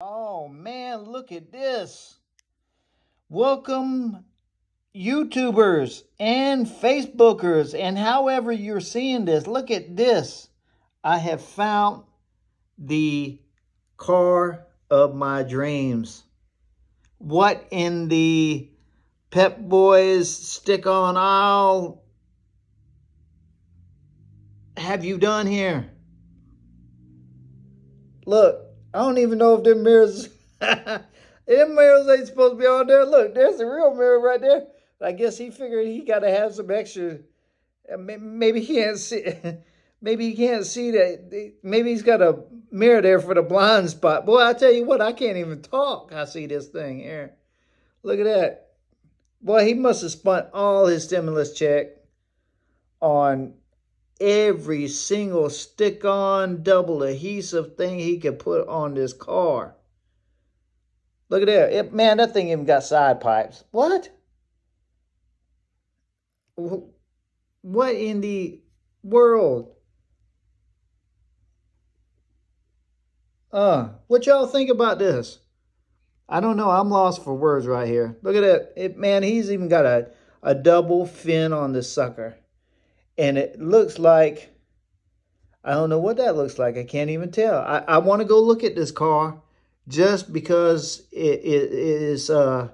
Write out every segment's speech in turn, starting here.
Oh man, look at this. Welcome YouTubers and Facebookers and however you're seeing this. Look at this. I have found the car of my dreams. What in the Pep Boys stick on aisle have you done here? Look, I don't even know if them mirrors, them mirrors ain't supposed to be on there. Look, there's a real mirror right there. I guess he figured he got to have some extra. Uh, maybe he can't see. Maybe he can't see that. Maybe he's got a mirror there for the blind spot. Boy, I tell you what, I can't even talk. I see this thing here. Look at that. Boy, he must have spent all his stimulus check on every single stick-on double adhesive thing he could put on this car. Look at that. It, man, that thing even got side pipes. What? What in the world? Uh, what y'all think about this? I don't know. I'm lost for words right here. Look at that. It, man, he's even got a, a double fin on this sucker. And it looks like, I don't know what that looks like. I can't even tell. I, I want to go look at this car just because it, it is, uh,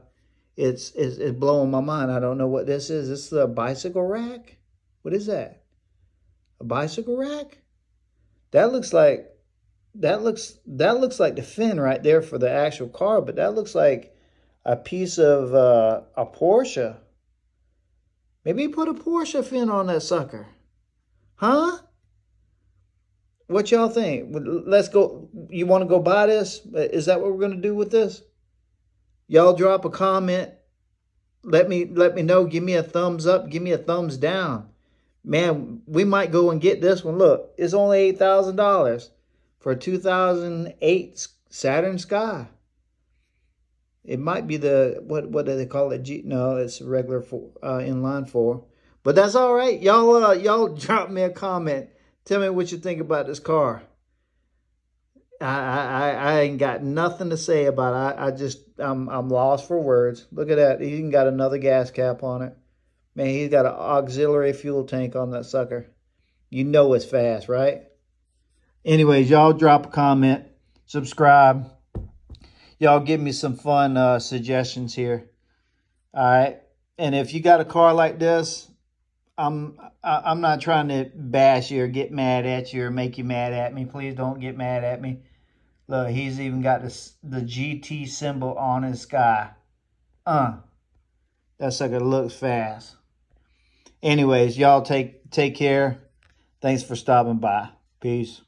it's, it's, it's blowing my mind. I don't know what this is. This is a bicycle rack? What is that? A bicycle rack? That looks like, that looks, that looks like the fin right there for the actual car, but that looks like a piece of uh, a Porsche Maybe put a Porsche fin on that sucker. Huh? What y'all think? Let's go. You want to go buy this? Uh, is that what we're going to do with this? Y'all drop a comment. Let me let me know. Give me a thumbs up. Give me a thumbs down. Man, we might go and get this one. Look, it's only $8,000 for a 2008 Saturn Sky. It might be the, what what do they call it? G, no, it's regular four, uh, inline four. But that's all right. Y'all uh, y'all drop me a comment. Tell me what you think about this car. I, I, I ain't got nothing to say about it. I, I just, I'm, I'm lost for words. Look at that. He even got another gas cap on it. Man, he's got an auxiliary fuel tank on that sucker. You know it's fast, right? Anyways, y'all drop a comment, subscribe y'all give me some fun uh, suggestions here. All right. And if you got a car like this, I'm I'm not trying to bash you or get mad at you or make you mad at me. Please don't get mad at me. Look, he's even got this, the GT symbol on his sky. Uh, that sucker looks fast. Anyways, y'all take take care. Thanks for stopping by. Peace.